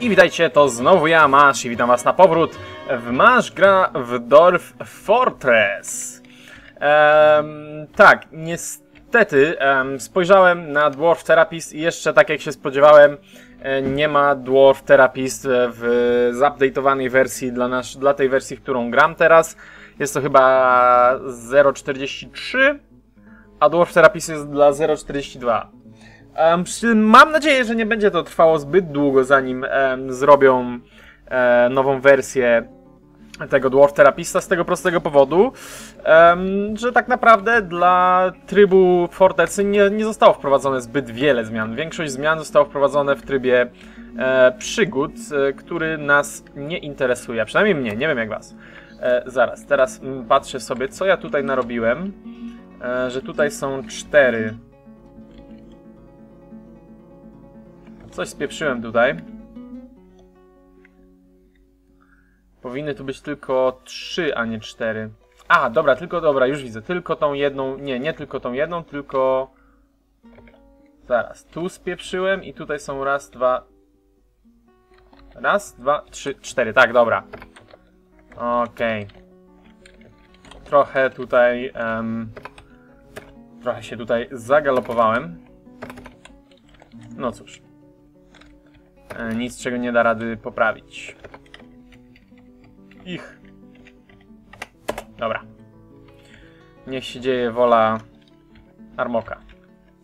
I witajcie, to znowu ja, Masz, i witam was na powrót w Masz gra w Dorf Fortress. Em, tak, niestety em, spojrzałem na Dwarf Therapist i jeszcze tak jak się spodziewałem, e, nie ma Dwarf Therapist w zupdate'owanej wersji dla, nasz, dla tej wersji, w którą gram teraz. Jest to chyba 0.43, a Dwarf Therapist jest dla 0.42. Um, mam nadzieję, że nie będzie to trwało zbyt długo, zanim em, zrobią e, nową wersję tego Dwarf Therapista z tego prostego powodu, że tak naprawdę dla trybu Fortecy nie, nie zostało wprowadzone zbyt wiele zmian. Większość zmian zostało wprowadzone w trybie e, przygód, e, który nas nie interesuje, przynajmniej mnie, nie wiem jak was. E, zaraz, teraz patrzę sobie, co ja tutaj narobiłem, że tutaj są cztery Coś spieprzyłem tutaj. Powinny tu być tylko trzy, a nie cztery. A, dobra, tylko, dobra, już widzę. Tylko tą jedną, nie, nie tylko tą jedną, tylko... Zaraz, tu spieprzyłem i tutaj są raz, dwa... Raz, dwa, trzy, cztery, tak, dobra. Okej. Trochę tutaj... em, trochę się tutaj zagalopowałem. No cóż. E, Nic, czego nie da rady poprawić. Ich. Dobra. Niech się dzieje wola Armoka.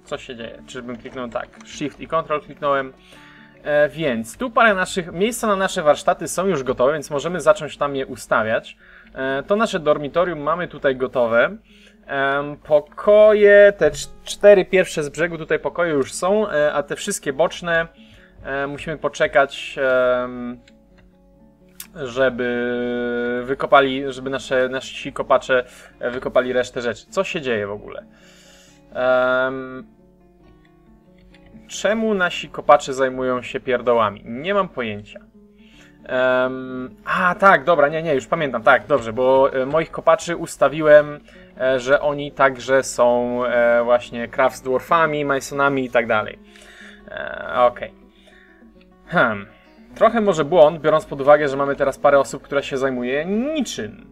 Co się dzieje? Czyżbym kliknął tak? Shift i Control kliknąłem. E, więc tu parę naszych miejsca na nasze warsztaty są już gotowe, więc możemy zacząć tam je ustawiać. E, to nasze dormitorium mamy tutaj gotowe. Em, pokoje, te cz- cztery pierwsze z brzegu tutaj pokoje już są, e, a te wszystkie boczne e, musimy poczekać, żeby wykopali, żeby nasze, nasi kopacze e, wykopali resztę rzeczy. Co się dzieje w ogóle? Em, czemu nasi kopacze zajmują się pierdołami? Nie mam pojęcia. Em, a, tak, dobra, nie, nie, już pamiętam, tak, dobrze, bo e, moich kopaczy ustawiłem, e, że oni także są e, właśnie craftsdwarfami, masonami i tak dalej. E, Okej. Hmm. Trochę może błąd, biorąc pod uwagę, że mamy teraz parę osób, która się zajmuje niczym.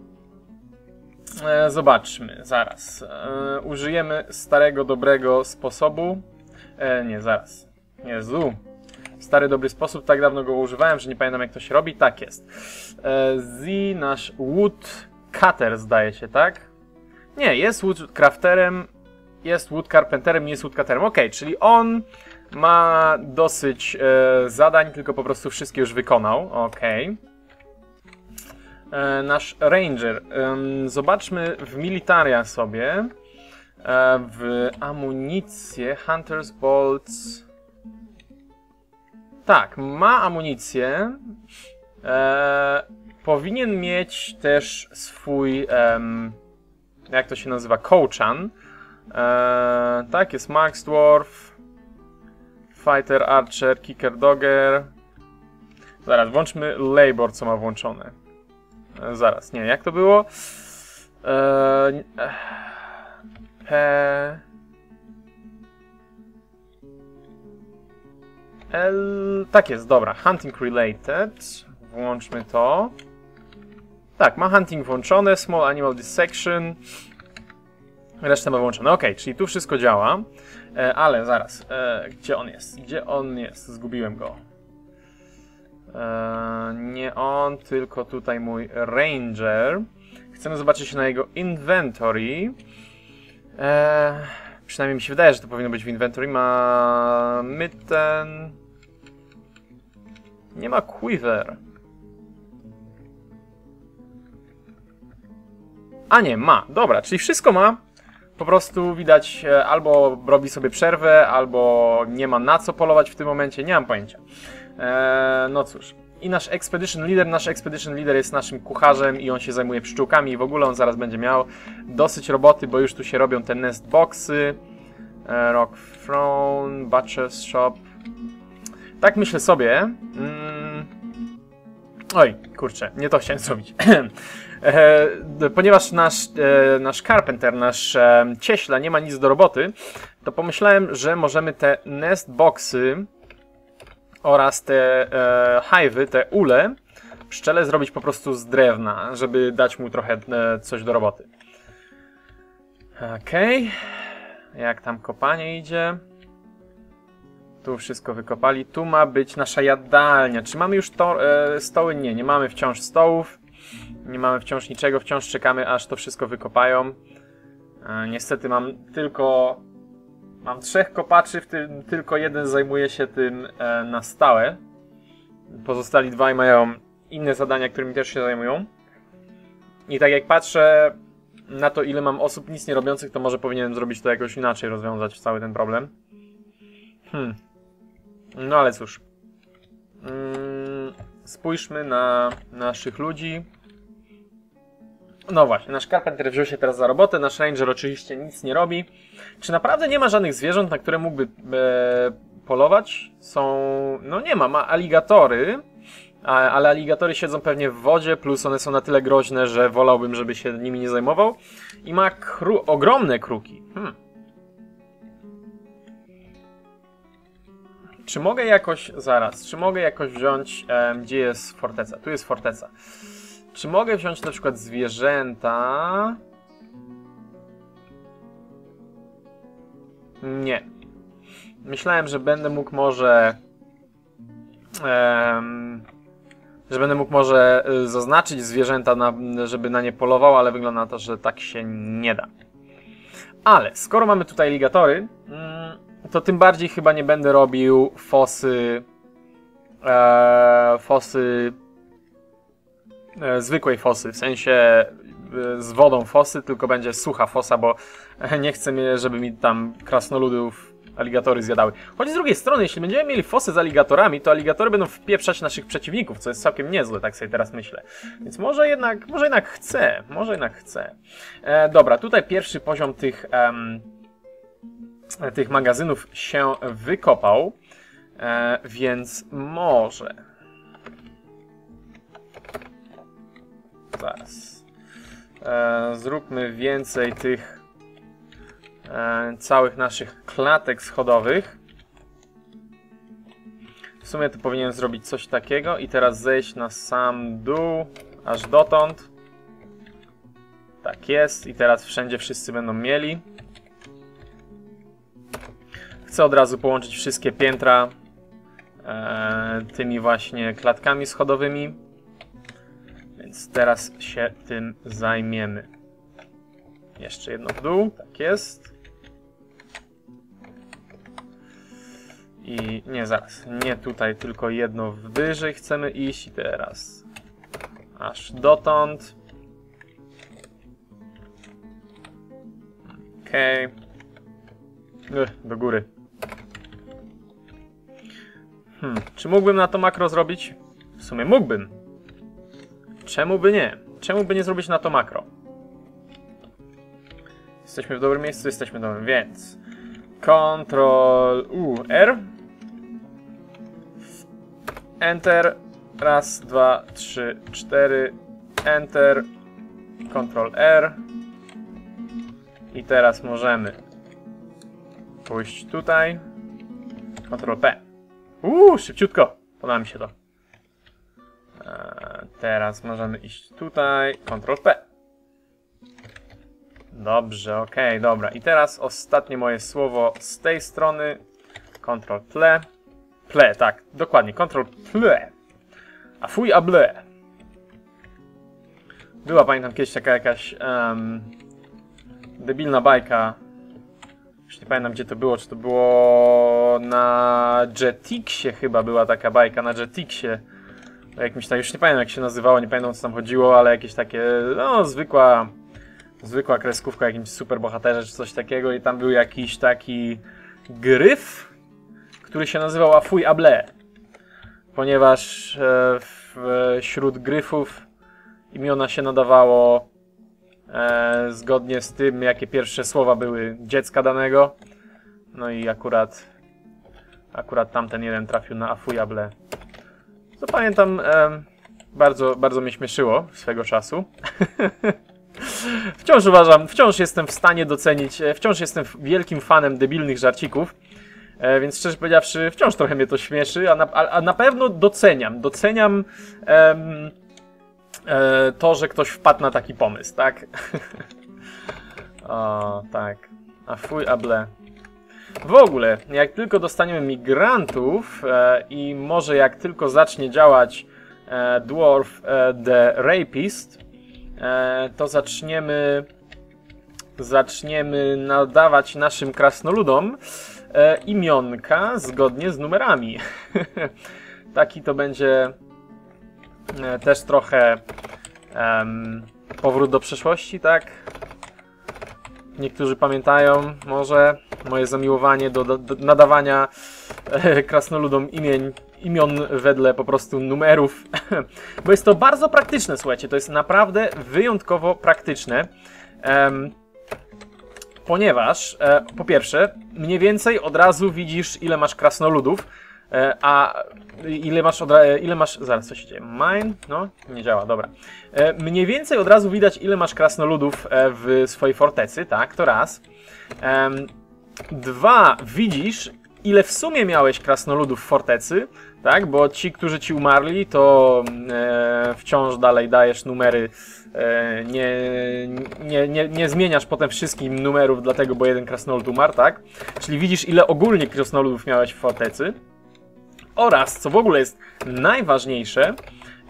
E, zobaczmy, zaraz. E, użyjemy starego, dobrego sposobu. E, nie, zaraz. Jezu. Stary, dobry sposób, tak dawno go używałem, że nie pamiętam jak to się robi. Tak jest. E, Z, nasz wood cutter zdaje się, tak? Nie, jest wood crafterem, jest wood carpenterem, nie jest wood cutterem. Okej, czyli on ma dosyć e, zadań, tylko po prostu wszystkie już wykonał. Okej. E, Nasz ranger. Em, zobaczmy w militaria sobie. E, w amunicję Hunter's Bolts. Tak, ma amunicję. E, powinien mieć też swój. jak to się nazywa? Kołczan. E, tak, jest Max Dwarf. Fighter, Archer, Kicker, Dogger. Zaraz, włączmy Labor, co ma włączone. E, zaraz, nie, jak to było? E, eh, P... L... Tak jest, dobra. Hunting related. Włączmy to. Tak, ma hunting włączone, small animal dissection. Resztę ma włączone. Ok, czyli tu wszystko działa. E, ale zaraz, e, gdzie on jest? Gdzie on jest? Zgubiłem go. E, nie on, tylko tutaj mój ranger. Chcemy zobaczyć na jego inventory. E, przynajmniej mi się wydaje, że to powinno być w inventory. Ma myten. Nie ma quiver. A nie, ma. Dobra, czyli wszystko ma. Po prostu widać e, albo robi sobie przerwę, albo nie ma na co polować w tym momencie, nie mam pojęcia. Eee, no cóż. I nasz Expedition Leader, nasz Expedition Leader jest naszym kucharzem i on się zajmuje pszczółkami i w ogóle on zaraz będzie miał dosyć roboty, bo już tu się robią te nest boxy, e, Rock Throne, Butcher's Shop. Tak myślę sobie. Mm. Oj, kurczę, nie to chciałem zrobić. E, ponieważ nasz, e, nasz carpenter, nasz e, cieśla nie ma nic do roboty, to pomyślałem, że możemy te nest boxy oraz te e, te ule, pszczele zrobić po prostu z drewna, żeby dać mu trochę coś do roboty. Okej. Okay. Jak tam kopanie idzie? Tu wszystko wykopali. Tu ma być nasza jadalnia. Czy mamy już to, e, stoły? Nie, nie mamy wciąż stołów. Nie mamy wciąż niczego. Wciąż czekamy, aż to wszystko wykopają. E, niestety mam tylko... Mam trzech kopaczy, w tym tylko jeden zajmuje się tym e, na stałe. Pozostali dwaj mają inne zadania, którymi też się zajmują. I tak jak patrzę na to, ile mam osób nic nie robiących, to może powinienem zrobić to jakoś inaczej, rozwiązać cały ten problem. Hmm. No ale cóż. Mm, spójrzmy na naszych ludzi. No właśnie, nasz Carpenter wziął się teraz za robotę, nasz Ranger oczywiście nic nie robi. Czy naprawdę nie ma żadnych zwierząt, na które mógłby e, polować? Są... no nie ma, ma aligatory, ale aligatory siedzą pewnie w wodzie, plus one są na tyle groźne, że wolałbym, żeby się nimi nie zajmował. I ma kru ogromne kruki. Hmm. Czy mogę jakoś, zaraz, czy mogę jakoś wziąć, e, gdzie jest forteca? Tu jest forteca. Czy mogę wziąć na przykład zwierzęta? Nie. Myślałem, że będę mógł może... Um, że będę mógł może y, zaznaczyć zwierzęta, na, żeby na nie polował, ale wygląda na to, że tak się nie da. Ale skoro mamy tutaj ligatory, mm, to tym bardziej chyba nie będę robił fosy e, fosy zwykłej fosy, w sensie e, z wodą fosy, tylko będzie sucha fosa, bo nie chcę, żeby mi tam krasnoludów aligatory zjadały. Choć z drugiej strony, jeśli będziemy mieli fosy z aligatorami, to aligatory będą wpieprzać naszych przeciwników, co jest całkiem niezłe, tak sobie teraz myślę. Więc może jednak, może jednak chcę, może jednak chcę. E, dobra, tutaj pierwszy poziom tych, em, tych magazynów się wykopał, e, więc może... Zaraz. E, zróbmy więcej tych e, całych naszych klatek schodowych. W sumie to powinienem zrobić coś takiego i teraz zejść na sam dół, aż dotąd. Tak jest i teraz wszędzie wszyscy będą mieli. Chcę od razu połączyć wszystkie piętra e, tymi właśnie klatkami schodowymi. Więc teraz się tym zajmiemy. Jeszcze jedno w dół, tak jest. I nie, zaraz, nie tutaj, tylko jedno wyżej chcemy iść i teraz aż dotąd. Okej. Okay. Do góry. Hmm, czy mógłbym na to makro zrobić? W sumie mógłbym. Czemu by nie? Czemu by nie zrobić na to makro? Jesteśmy w dobrym miejscu? Jesteśmy dobrym, więc... Ctrl U, R Enter. Raz, dwa, trzy, cztery. Enter. Ctrl R. I teraz możemy pójść tutaj. Ctrl P. Uuu, szybciutko. Podoba mi się to. Eee, teraz możemy iść tutaj. Ctrl P. Dobrze, ok, dobra. I teraz ostatnie moje słowo z tej strony. Ctrl ple. Ple, tak, dokładnie. Ctrl ple. A fuj a ble. Była, pamiętam, kiedyś taka jakaś um, debilna bajka. Już nie pamiętam, gdzie to było. Czy to było na Jetixie chyba była taka bajka, na Jetixie. Jakimś tam, już nie pamiętam jak się nazywało, nie pamiętam co tam chodziło, ale jakieś takie, no, zwykła zwykła kreskówka o jakimś superbohaterze czy coś takiego i tam był jakiś taki gryf, który się nazywał Afuj Able. Ponieważ e, wśród gryfów imiona się nadawało e, zgodnie z tym, jakie pierwsze słowa były dziecka danego. No i akurat akurat tamten jeden trafił na Afuj Able. Co pamiętam, e, bardzo, bardzo mnie śmieszyło swego czasu. Wciąż uważam, wciąż jestem w stanie docenić, e, wciąż jestem wielkim fanem debilnych żarcików. E, więc szczerze powiedziawszy, wciąż trochę mnie to śmieszy, a na, a, a na pewno doceniam. Doceniam e, to, że ktoś wpadł na taki pomysł, tak? o, tak. A fuj, a ble. W ogóle, jak tylko dostaniemy migrantów e, i może jak tylko zacznie działać e, Dwarf e, the Rapist, e, to zaczniemy zaczniemy nadawać naszym krasnoludom e, imionka zgodnie z numerami. Taki to będzie e, też trochę powrót do przeszłości, tak? Niektórzy pamiętają może moje zamiłowanie do, do, do nadawania e, krasnoludom imień, imion wedle po prostu numerów, bo jest to bardzo praktyczne, słuchajcie, to jest naprawdę wyjątkowo praktyczne. Em, ponieważ e, po pierwsze, mniej więcej od razu widzisz, ile masz krasnoludów, e, a ile masz, od, ra- ile masz, zaraz co się dzieje, mine, no, nie działa, dobra. E, mniej więcej od razu widać, ile masz krasnoludów e, w swojej fortecy, tak, to raz. Em, dwa, widzisz, ile w sumie miałeś krasnoludów w fortecy, tak, bo ci, którzy ci umarli, to e, wciąż dalej dajesz numery E, nie, nie, nie, nie zmieniasz potem wszystkim numerów, dlatego, bo jeden krasnolud umarł, tak? Czyli widzisz, ile ogólnie krasnoludów miałeś w fortecy. Oraz, co w ogóle jest najważniejsze,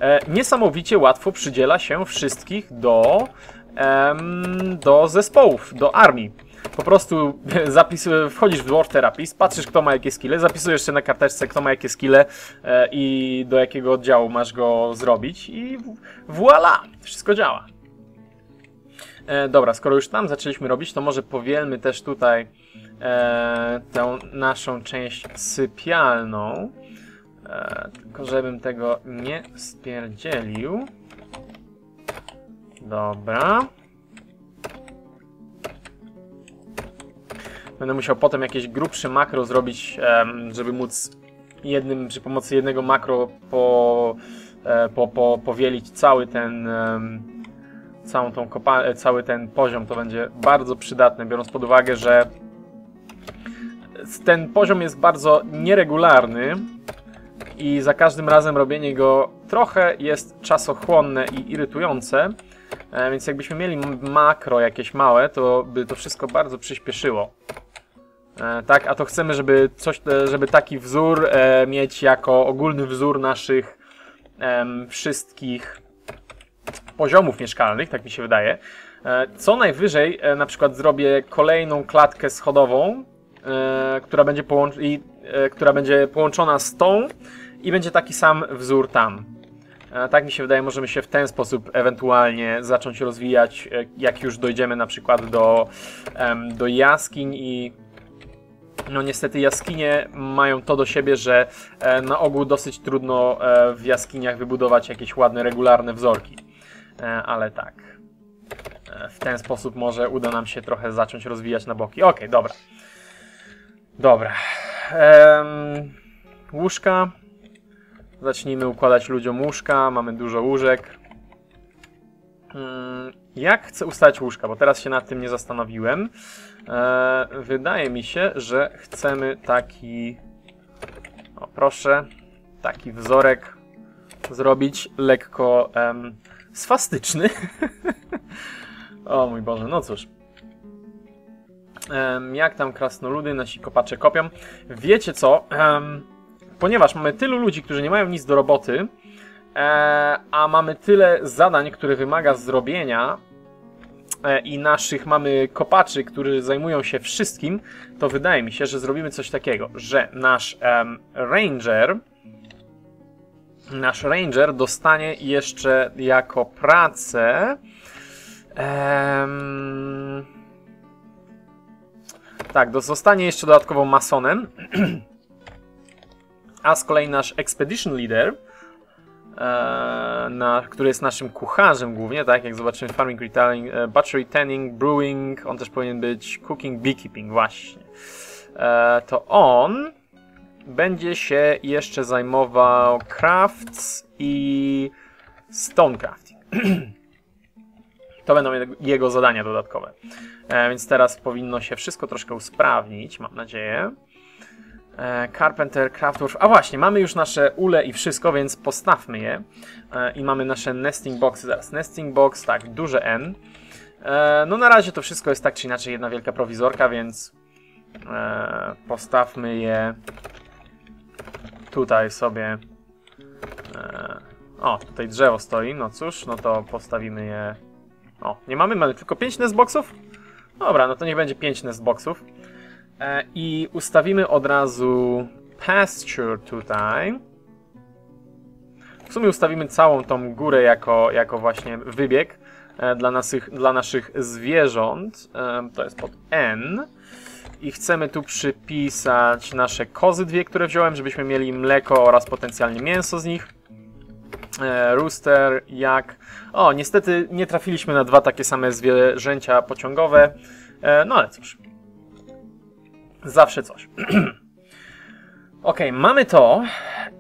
e, niesamowicie łatwo przydziela się wszystkich do, em, do zespołów, do armii. Po prostu zapis, wchodzisz w Dwarf Therapist, patrzysz kto ma jakie skille, zapisujesz się na karteczce kto ma jakie skille e, i do jakiego oddziału masz go zrobić i voila! Wszystko działa. E, dobra, skoro już tam zaczęliśmy robić, to może powielmy też tutaj e, tę naszą część sypialną. E, tylko żebym tego nie spierdzielił. Dobra. Będę musiał potem jakieś grubsze makro zrobić, żeby móc jednym, przy pomocy jednego makro po, e, po, po, powielić cały ten całą tą kopa- e, cały ten poziom. To będzie bardzo przydatne, biorąc pod uwagę, że ten poziom jest bardzo nieregularny i za każdym razem robienie go trochę jest czasochłonne i irytujące. E, Więc jakbyśmy mieli makro jakieś małe, to by to wszystko bardzo przyspieszyło. E, tak, a to chcemy, żeby coś, e, żeby taki wzór mieć jako ogólny wzór naszych wszystkich poziomów mieszkalnych, tak mi się wydaje. Co najwyżej na przykład zrobię kolejną klatkę schodową, która, będzie która będzie połączona z tą i będzie taki sam wzór tam. E, Tak mi się wydaje, możemy się w ten sposób ewentualnie zacząć rozwijać, e, jak już dojdziemy na przykład do, do jaskiń i no niestety jaskinie mają to do siebie, że e, na ogół dosyć trudno w jaskiniach wybudować jakieś ładne, regularne wzorki. Ale tak. W ten sposób może uda nam się trochę zacząć rozwijać na boki. Okej, dobra. Dobra. Em, łóżka. Zacznijmy układać ludziom łóżka. Mamy dużo łóżek. Mm, Jak chcę ustawić łóżka? Bo teraz się nad tym nie zastanowiłem. E, wydaje mi się, że chcemy taki. O, proszę. Taki wzorek zrobić lekko em, sfastyczny. o mój Boże, no cóż. Jak tam krasnoludy, nasi kopacze kopią. Wiecie co? Ponieważ mamy tylu ludzi, którzy nie mają nic do roboty, e, a mamy tyle zadań, które wymaga zrobienia, e, i naszych mamy kopaczy, którzy zajmują się wszystkim, to wydaje mi się, że zrobimy coś takiego, że nasz ranger nasz ranger dostanie jeszcze jako pracę tak, do- zostanie jeszcze dodatkowo masonem a z kolei nasz expedition leader e, na, który jest naszym kucharzem głównie, tak jak zobaczymy farming, retailing, butchery, tanning, brewing, on też powinien być cooking, beekeeping, właśnie. E, to on będzie się jeszcze zajmował crafts i stonecrafting. to będą jego- jego zadania dodatkowe. E, więc teraz powinno się wszystko troszkę usprawnić, mam nadzieję. E, Carpenter, Craftwork. A właśnie, mamy już nasze ule i wszystko, więc postawmy je. E, I mamy nasze nesting boxy. Zaraz, nesting box, tak, duże N. E, no na razie to wszystko jest tak czy inaczej jedna wielka prowizorka, więc postawmy je tutaj sobie. O, tutaj drzewo stoi, no cóż, no to postawimy je... O, nie mamy, mamy tylko 5 nestboxów? Dobra, no to niech będzie 5 nestboxów. E, I ustawimy od razu pasture tutaj. W sumie ustawimy całą tą górę jako, jako właśnie wybieg e, dla, naszych, dla naszych zwierząt. E, to jest pod N. I chcemy tu przypisać nasze kozy dwie, które wziąłem, żebyśmy mieli mleko oraz potencjalnie mięso z nich. E, rooster, jak. O, niestety nie trafiliśmy na dwa takie same zwierzęcia pociągowe. E, no ale cóż. Zawsze coś. ok, mamy to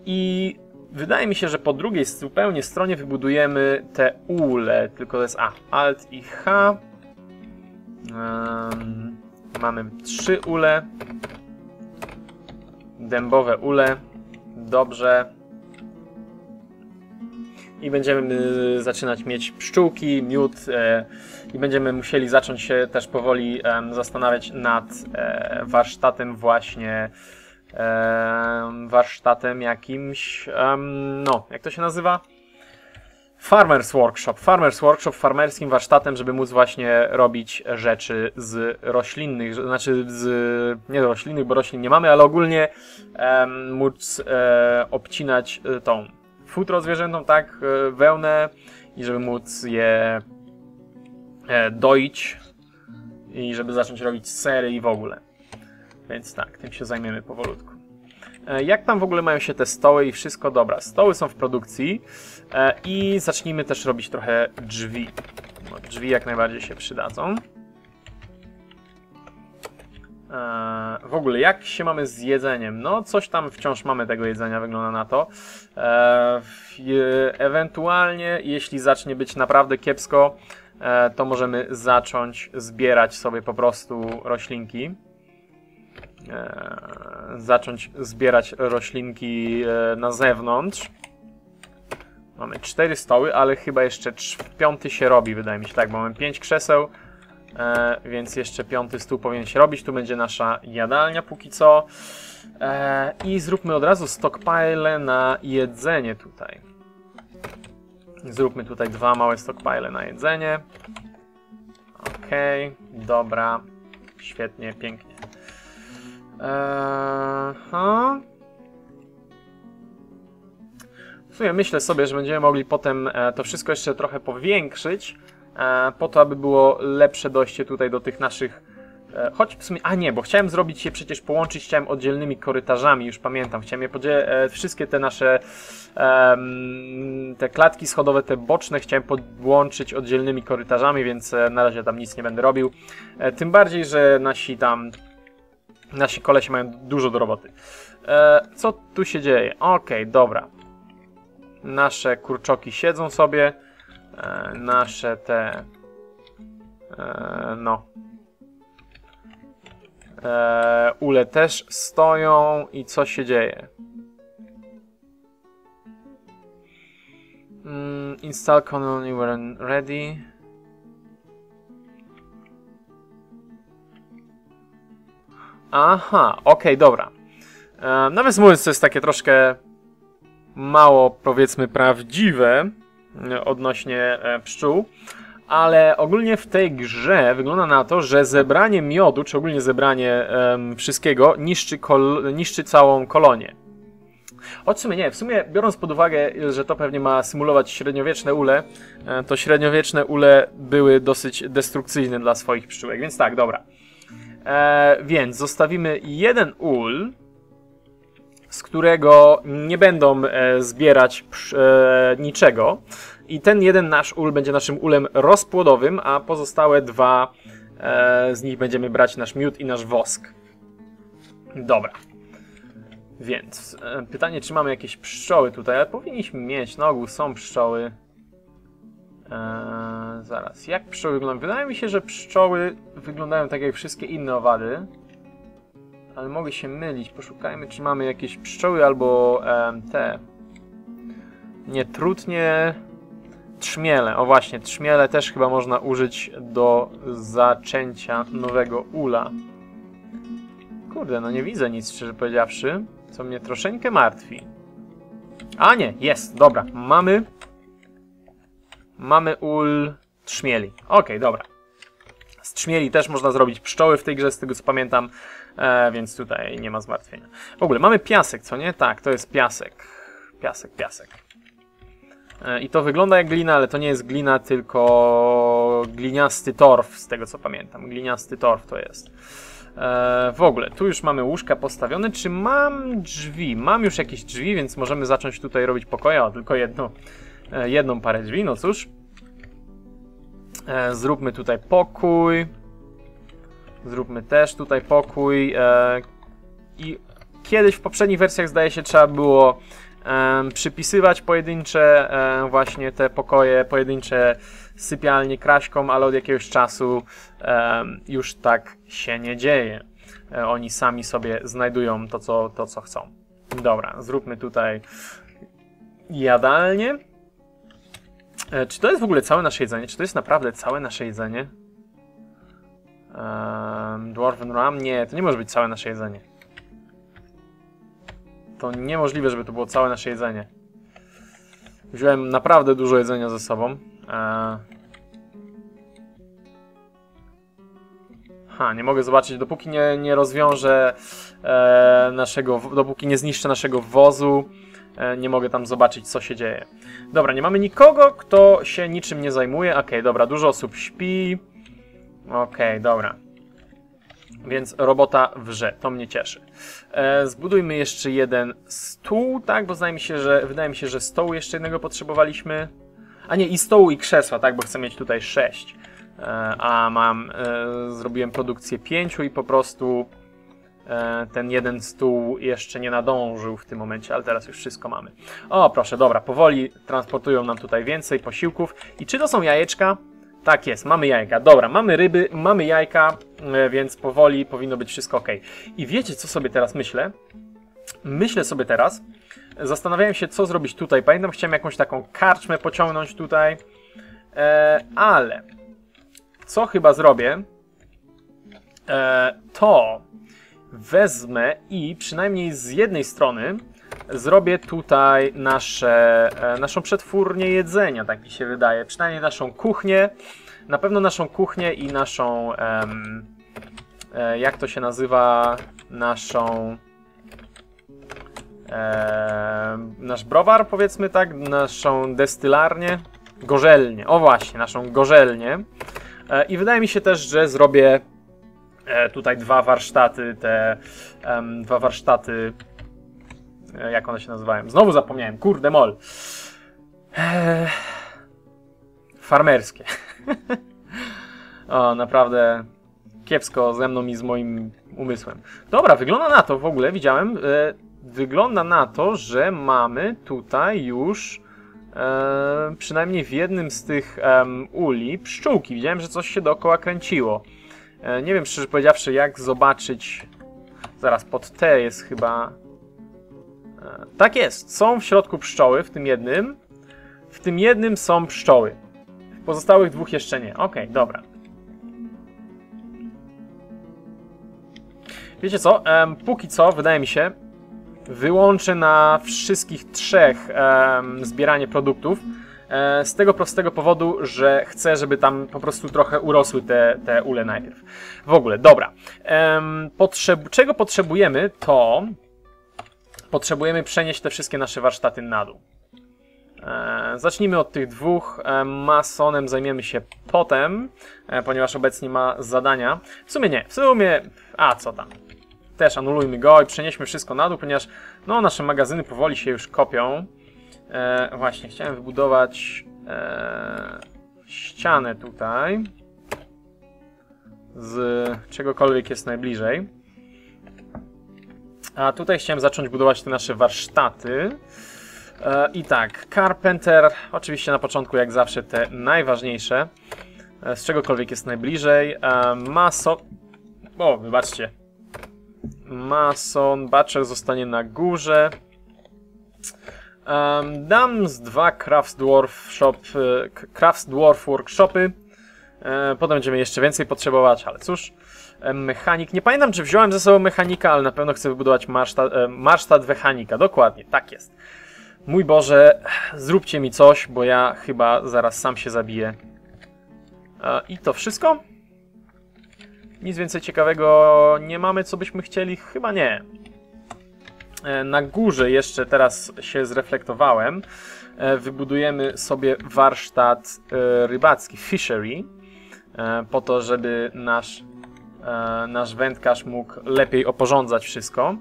i wydaje mi się, że po drugiej zupełnie stronie wybudujemy te ule, tylko to jest A, Alt i H. Um, mamy trzy ule. Dębowe ule. Dobrze. I będziemy y, zaczynać mieć pszczółki, miód e, i będziemy musieli zacząć się też powoli zastanawiać nad e, warsztatem właśnie warsztatem jakimś no, jak to się nazywa? Farmers Workshop. Farmers Workshop, farmerskim warsztatem, żeby móc właśnie robić rzeczy z roślinnych, znaczy z, nie roślinnych, bo roślin nie mamy, ale ogólnie um, móc e, obcinać tą futro zwierzętom, tak, e, wełnę i żeby móc je e, doić i żeby zacząć robić sery i w ogóle. Więc tak, tym się zajmiemy powolutku. E, jak tam w ogóle mają się te stoły i wszystko? Dobra, stoły są w produkcji i zacznijmy też robić trochę drzwi. Drzwi jak najbardziej się przydadzą. E, w ogóle, jak się mamy z jedzeniem? No, coś tam wciąż mamy tego jedzenia, wygląda na to. E, ewentualnie, jeśli zacznie być naprawdę kiepsko, e, to możemy zacząć zbierać sobie po prostu roślinki. Zacząć zbierać roślinki na zewnątrz. Mamy cztery stoły, ale chyba jeszcze piąty się robi, wydaje mi się. Tak, bo mamy pięć krzeseł, e, więc jeszcze piąty stół powinien się robić. Tu będzie nasza jadalnia póki co. E, I zróbmy od razu stockpile na jedzenie tutaj. Zróbmy tutaj dwa małe stockpile na jedzenie. Okej, okay, dobra. Świetnie, pięknie. Eee. W sumie myślę sobie, że będziemy mogli potem e, to wszystko jeszcze trochę powiększyć, po to, aby było lepsze dojście tutaj do tych naszych e, Choć w sumie, a nie, bo chciałem zrobić je przecież połączyć, chciałem oddzielnymi korytarzami, już pamiętam, chciałem je podzielić, e, wszystkie te nasze te klatki schodowe, te boczne chciałem podłączyć oddzielnymi korytarzami, więc na razie tam nic nie będę robił. Tym bardziej, że nasi tam, nasi kolesie mają dużo do roboty. Co tu się dzieje? Okej, okay, dobra. Nasze kurczoki siedzą sobie. E, nasze te e, no. E, ule też stoją i co się dzieje? Mm, install colony when ready. Aha, okay, dobra. Nawet mówiąc, to jest takie troszkę mało, powiedzmy, prawdziwe, odnośnie e, pszczół. Ale ogólnie w tej grze wygląda na to, że zebranie miodu, czy ogólnie zebranie um, wszystkiego, niszczy, niszczy całą kolonię. W sumie nie, w sumie biorąc pod uwagę, że to pewnie ma symulować średniowieczne ule, e, to średniowieczne ule były dosyć destrukcyjne dla swoich pszczółek, więc tak, dobra. E, więc zostawimy jeden ul, z którego nie będą e, zbierać e, niczego. I ten jeden nasz ul będzie naszym ulem rozpłodowym, a pozostałe dwa e, z nich będziemy brać nasz miód i nasz wosk. Dobra. Więc pytanie, czy mamy jakieś pszczoły tutaj, ale powinniśmy mieć, na ogół są pszczoły. Eee, zaraz, jak pszczoły wyglądają? Wydaje mi się, że pszczoły wyglądają tak jak wszystkie inne owady. Ale mogę się mylić. Poszukajmy, czy mamy jakieś pszczoły albo te. Nie trutnie. Trzmiele. O właśnie, trzmiele też chyba można użyć do zaczęcia nowego ula. Kurde, no nie widzę nic, szczerze powiedziawszy, co mnie troszeczkę martwi. A nie, jest, dobra, mamy... Mamy ul trzmieli. Okej, dobra. Z trzmieli też można zrobić pszczoły w tej grze, z tego co pamiętam, e, więc tutaj nie ma zmartwienia. W ogóle mamy piasek, co nie? Tak, to jest piasek. Piasek, piasek. E, I to wygląda jak glina, ale to nie jest glina, tylko gliniasty torf, z tego co pamiętam. Gliniasty torf to jest. E, w ogóle, tu już mamy łóżka postawione. Czy mam drzwi? Mam już jakieś drzwi, więc możemy zacząć tutaj robić pokoje. O, tylko jedno, e, jedną parę drzwi, no cóż. E, zróbmy tutaj pokój. Zróbmy też tutaj pokój. E, I kiedyś w poprzednich wersjach zdaje się trzeba było przypisywać pojedyncze em, właśnie te pokoje, pojedyncze sypialnie kraśkom, ale od jakiegoś czasu już tak się nie dzieje. E, oni sami sobie znajdują to co, to, co chcą. Dobra, zróbmy tutaj jadalnię. E, czy to jest w ogóle całe nasze jedzenie? Czy to jest naprawdę całe nasze jedzenie? Dwarven Ram? Nie, to nie może być całe nasze jedzenie. To niemożliwe, żeby to było całe nasze jedzenie. Wziąłem naprawdę dużo jedzenia ze sobą. E... Ha, nie mogę zobaczyć, dopóki nie, nie rozwiążę e, naszego, dopóki nie zniszczę naszego wozu, e, nie mogę tam zobaczyć, co się dzieje. Dobra, nie mamy nikogo, kto się niczym nie zajmuje. Okej, dobra, dużo osób śpi. Okej, dobra. Więc robota wrze, to mnie cieszy. E, zbudujmy jeszcze jeden stół, tak? Bo wydaje mi się, że wydaje mi się, że stołu jeszcze jednego potrzebowaliśmy. A nie, i stołu i krzesła, tak? Bo chcę mieć tutaj sześć. E, a mam, e, zrobiłem produkcję pięciu i po prostu ten jeden stół jeszcze nie nadążył w tym momencie, ale teraz już wszystko mamy. O, proszę, dobra, powoli transportują nam tutaj więcej posiłków. I czy to są jajeczka? Tak jest, mamy jajka. Dobra, mamy ryby, mamy jajka, e, więc powoli powinno być wszystko ok. I wiecie, co sobie teraz myślę? Myślę sobie teraz, zastanawiałem się, co zrobić tutaj. Pamiętam, chciałem jakąś taką karczmę pociągnąć tutaj, e, ale co chyba zrobię, e, to wezmę i przynajmniej z jednej strony zrobię tutaj nasze, e, naszą przetwórnię jedzenia, tak mi się wydaje. Przynajmniej naszą kuchnię. Na pewno naszą kuchnię i naszą. e, jak to się nazywa? Naszą. em, nasz browar, powiedzmy tak. Naszą destylarnię. Gorzelnię. O właśnie, naszą gorzelnię. E, I wydaje mi się też, że zrobię e, tutaj dwa warsztaty, te dwa warsztaty E, jak one się nazywają? Znowu zapomniałem, kurde mol. Eee, farmerskie. o, naprawdę kiepsko ze mną i z moim umysłem. Dobra, wygląda na to w ogóle, widziałem, e, wygląda na to, że mamy tutaj już e, przynajmniej w jednym z tych em, uli pszczółki. Widziałem, że coś się dookoła kręciło. E, nie wiem, szczerze powiedziawszy, jak zobaczyć... Zaraz, pod T jest chyba tak jest, są w środku pszczoły, w tym jednym. W tym jednym są pszczoły. W pozostałych dwóch jeszcze nie. Okej, okay, dobra. Wiecie co? Um, póki co, wydaje mi się, wyłączę na wszystkich trzech um, zbieranie produktów. E, z tego prostego powodu, że chcę, żeby tam po prostu trochę urosły te, te ule najpierw. W ogóle, dobra. Potrzeb czego potrzebujemy, to potrzebujemy przenieść te wszystkie nasze warsztaty na dół. E, zacznijmy od tych dwóch. E, masonem zajmiemy się potem, e, ponieważ obecnie ma zadania. W sumie nie, w sumie... A, co tam. Też anulujmy go i przenieśmy wszystko na dół, ponieważ no, nasze magazyny powoli się już kopią. Właśnie, chciałem wybudować ścianę tutaj z czegokolwiek jest najbliżej. A tutaj chciałem zacząć budować te nasze warsztaty. E, I tak, Carpenter, oczywiście na początku jak zawsze te najważniejsze, e, z czegokolwiek jest najbliżej. E, maso... O, wybaczcie. Mason, Butcher zostanie na górze. Dam z dwa Crafts Dwarf Shop, Crafts Dwarf Workshopy. Potem będziemy jeszcze więcej potrzebować, ale cóż. E, mechanik. Nie pamiętam, czy wziąłem ze sobą mechanika, ale na pewno chcę wybudować marsztat, e, marsztat mechanika. Dokładnie, tak jest. Mój Boże, zróbcie mi coś, bo ja chyba zaraz sam się zabiję. E, I to wszystko? Nic więcej ciekawego nie mamy, co byśmy chcieli? Chyba nie. Na górze jeszcze teraz się zreflektowałem. Wybudujemy sobie warsztat rybacki, fishery, po to, żeby nasz, nasz wędkarz mógł lepiej oporządzać wszystko.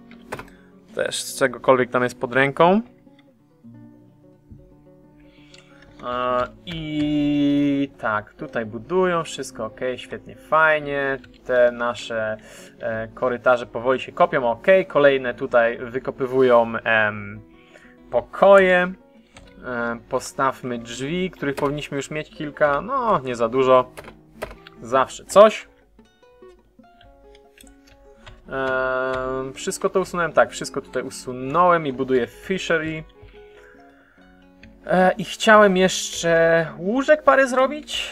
Też z czegokolwiek tam jest pod ręką. E, I tak, tutaj budują, wszystko ok, świetnie, fajnie. Te nasze e, korytarze powoli się kopią, ok. Kolejne tutaj wykopywują em, pokoje. E, postawmy drzwi, których powinniśmy już mieć kilka, no nie za dużo. Zawsze coś. E, wszystko to usunąłem, tak, wszystko tutaj usunąłem i buduję fishery. E, I chciałem jeszcze łóżek parę zrobić.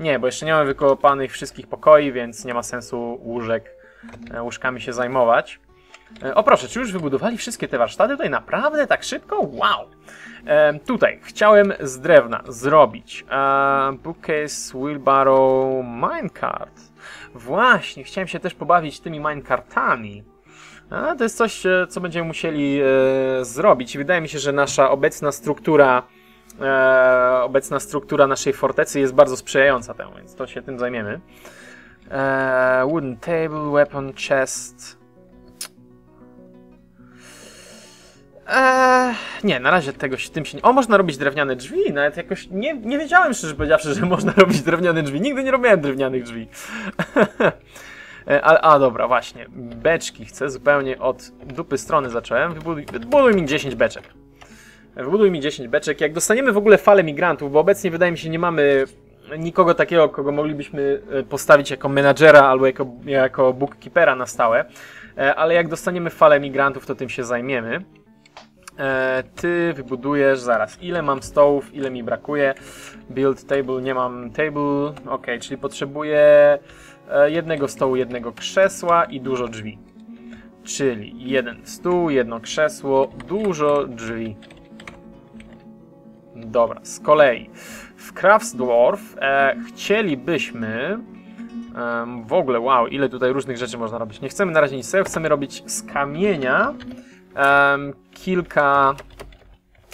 Nie, bo jeszcze nie mam wykopanych wszystkich pokoi, więc nie ma sensu łóżek, e, łóżkami się zajmować. E, o proszę, czy już wybudowali wszystkie te warsztaty tutaj naprawdę tak szybko? Wow! E, tutaj chciałem z drewna zrobić e, bookcase, wheelbarrow, minecart. Właśnie, chciałem się też pobawić tymi minecartami. A, to jest coś, e, co będziemy musieli e, zrobić. Wydaje mi się, że nasza obecna struktura, e, obecna struktura naszej fortecy jest bardzo sprzyjająca temu, więc to się tym zajmiemy. E, wooden table, weapon chest. Eee, nie, na razie tego się tym się nie... O, można robić drewniane drzwi, nawet jakoś nie, nie wiedziałem szczerze powiedziawszy, że można robić drewniane drzwi. Nigdy nie robiłem drewnianych drzwi. E, A, a dobra, właśnie. Beczki chcę zupełnie od dupy strony zacząłem. Wybuduj, wybuduj mi 10 beczek. Wybuduj mi 10 beczek. Jak dostaniemy w ogóle falę migrantów, bo obecnie wydaje mi się nie mamy nikogo takiego, kogo moglibyśmy e, postawić jako menadżera albo jako, jako bookkeepera na stałe. E, Ale jak dostaniemy falę migrantów, to tym się zajmiemy. E, Ty wybudujesz zaraz. Ile mam stołów, ile mi brakuje? Build table, nie mam table. Ok, czyli potrzebuję e, jednego stołu, jednego krzesła i dużo drzwi. Czyli jeden stół, jedno krzesło, dużo drzwi. Dobra, z kolei w Craftsdwarf e, chcielibyśmy em, w ogóle, wow, ile tutaj różnych rzeczy można robić. Nie chcemy na razie nic chcemy robić z kamienia kilka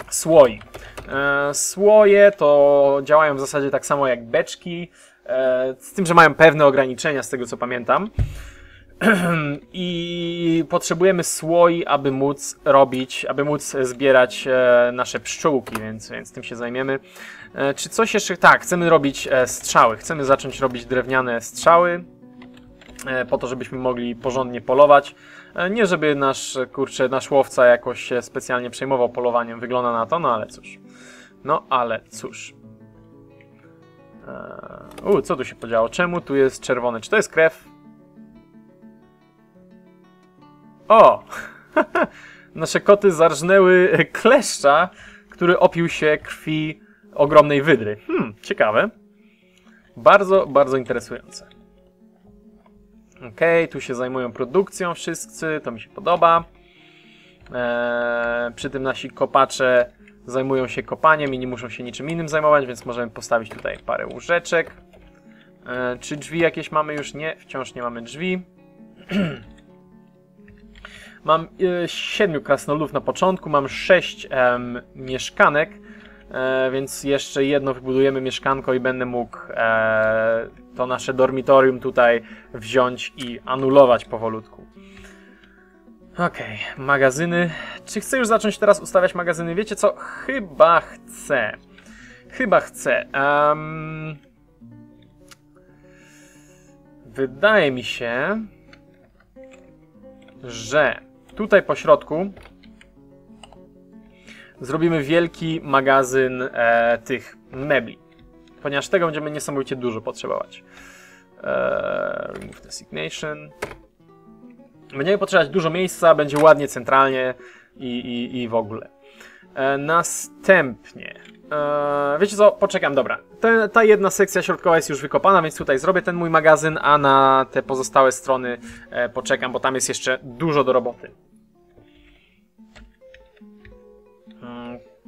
słoi. E, słoje to działają w zasadzie tak samo jak beczki, e, z tym, że mają pewne ograniczenia z tego co pamiętam. I potrzebujemy słoi, aby móc robić, aby móc zbierać e, nasze pszczółki, więc, więc tym się zajmiemy. Czy coś jeszcze? Tak, chcemy robić strzały. Chcemy zacząć robić drewniane strzały, po to, żebyśmy mogli porządnie polować. E, Nie żeby nasz, kurczę, nasz łowca jakoś się specjalnie przejmował polowaniem, wygląda na to, no ale cóż. No ale cóż. Eee, U, co tu się podziało? Czemu tu jest czerwony? Czy to jest krew? O! Nasze koty zarżnęły kleszcza, który opił się krwi ogromnej wydry. Hmm, ciekawe. Bardzo, bardzo interesujące. Okej, tu się zajmują produkcją wszyscy, to mi się podoba. Eee, przy tym nasi kopacze zajmują się kopaniem i nie muszą się niczym innym zajmować, więc możemy postawić tutaj parę łóżeczek. Eee, czy drzwi jakieś mamy już? Nie, wciąż nie mamy drzwi. Mam e, siedmiu krasnoludów na początku, mam sześć em, mieszkanek, e, więc jeszcze jedno wybudujemy mieszkanko i będę mógł e, to nasze dormitorium tutaj wziąć i anulować powolutku. Okej, magazyny. Czy chcę już zacząć teraz ustawiać magazyny? Wiecie co? Chyba chcę. Chyba chcę. Em, wydaje mi się, że tutaj po środku zrobimy wielki magazyn e, tych mebli, ponieważ tego będziemy niesamowicie dużo potrzebować. E, remove designation. Będziemy potrzebować dużo miejsca, będzie ładnie centralnie i, i, i w ogóle. E, następnie. E, wiecie co? Poczekam, dobra. Te, ta jedna sekcja środkowa jest już wykopana, więc tutaj zrobię ten mój magazyn, a na te pozostałe strony e, poczekam, bo tam jest jeszcze dużo do roboty.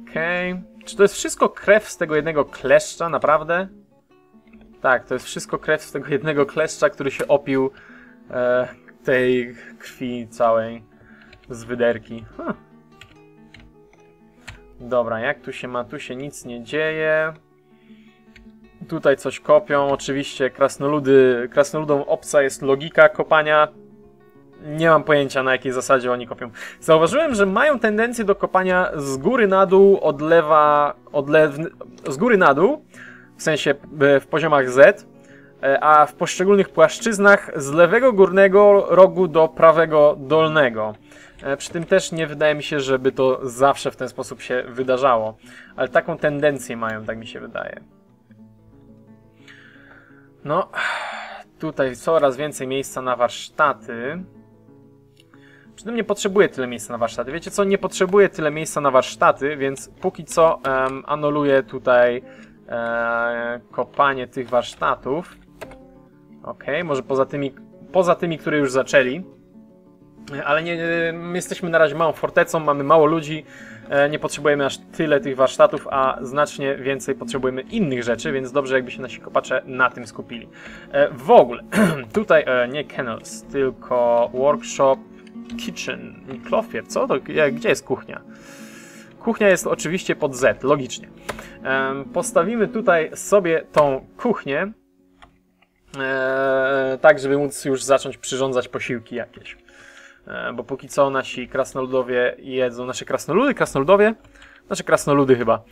Okej. Okay. Czy to jest wszystko krew z tego jednego kleszcza, naprawdę? Tak, to jest wszystko krew z tego jednego kleszcza, który się opił e, tej krwi całej z wyderki. Huh. Dobra, jak tu się ma? Tu się nic nie dzieje. Tutaj coś kopią. Oczywiście krasnoludy, krasnoludom obca jest logika kopania. Nie mam pojęcia na jakiej zasadzie oni kopią. Zauważyłem, że mają tendencję do kopania z góry na dół, od lewa, od lew, z góry na dół, w sensie w poziomach Z, e, a w poszczególnych płaszczyznach z lewego górnego rogu do prawego dolnego. E, przy tym też nie wydaje mi się, żeby to zawsze w ten sposób się wydarzało, ale taką tendencję mają, tak mi się wydaje. No, tutaj coraz więcej miejsca na warsztaty. Przy tym nie potrzebuję tyle miejsca na warsztaty. Wiecie co, nie potrzebuję tyle miejsca na warsztaty, więc póki co um, anuluję tutaj e, kopanie tych warsztatów. Ok, może poza tymi, poza tymi, które już zaczęli. Ale nie, my jesteśmy na razie małą fortecą, mamy mało ludzi, e, nie potrzebujemy aż tyle tych warsztatów, a znacznie więcej potrzebujemy innych rzeczy, więc dobrze jakby się nasi kopacze na tym skupili. E, w ogóle, tutaj e, nie kennels, tylko workshop kitchen, Clothier, co to? Gdzie jest kuchnia? Kuchnia jest oczywiście pod Z, logicznie. Postawimy tutaj sobie tą kuchnię, tak żeby móc już zacząć przyrządzać posiłki jakieś. E, bo póki co nasi krasnoludowie jedzą, nasze krasnoludy, krasnoludowie, nasze krasnoludy chyba,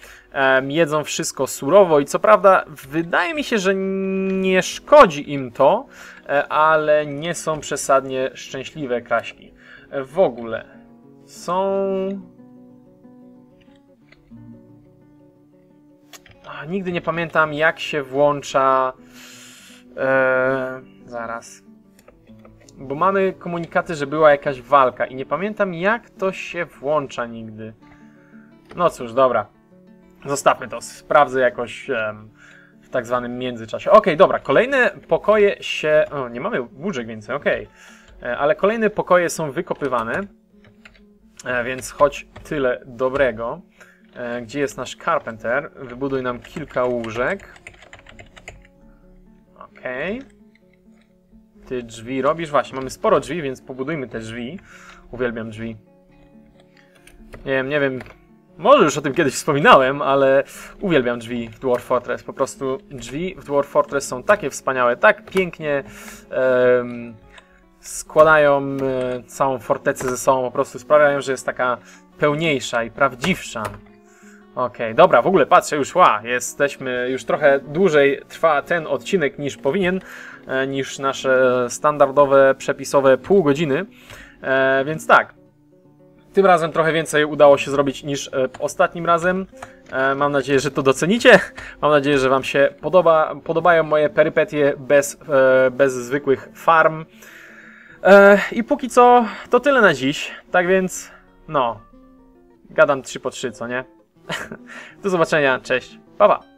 jedzą wszystko surowo i co prawda wydaje mi się, że nie szkodzi im to, e, ale nie są przesadnie szczęśliwe kraśki. E, w ogóle są... A, nigdy nie pamiętam jak się włącza... Eee, zaraz bo mamy komunikaty, że była jakaś walka i nie pamiętam jak to się włącza nigdy. No cóż, dobra. Zostawmy to, sprawdzę jakoś um, w tak zwanym międzyczasie. Okej, okay, dobra, kolejne pokoje się... O, nie mamy łóżek więcej, okej. Okay. E, ale kolejne pokoje są wykopywane, e, więc choć tyle dobrego. E, gdzie jest nasz carpenter? Wybuduj nam kilka łóżek. Okay. Ty drzwi robisz? Właśnie, mamy sporo drzwi, więc pobudujmy te drzwi. Uwielbiam drzwi. Nie wiem, nie wiem. Może już o tym kiedyś wspominałem, ale uwielbiam drzwi w Dwarf Fortress. Po prostu drzwi w Dwarf Fortress są takie wspaniałe, tak pięknie um, składają e, całą fortecę ze sobą. Po prostu sprawiają, że jest taka pełniejsza i prawdziwsza. Okej, okay, dobra, w ogóle patrzę już, ła, jesteśmy, już trochę dłużej trwa ten odcinek niż powinien, e, niż nasze standardowe, przepisowe pół godziny, e, więc tak, tym razem trochę więcej udało się zrobić niż e, ostatnim razem. Mam nadzieję, że to docenicie. Mam nadzieję, że Wam się podoba, podobają moje perypetie bez, bez zwykłych farm. E, I póki co to tyle na dziś, tak więc no, gadam 3 po 3, co nie? Do zobaczenia, cześć, pa pa!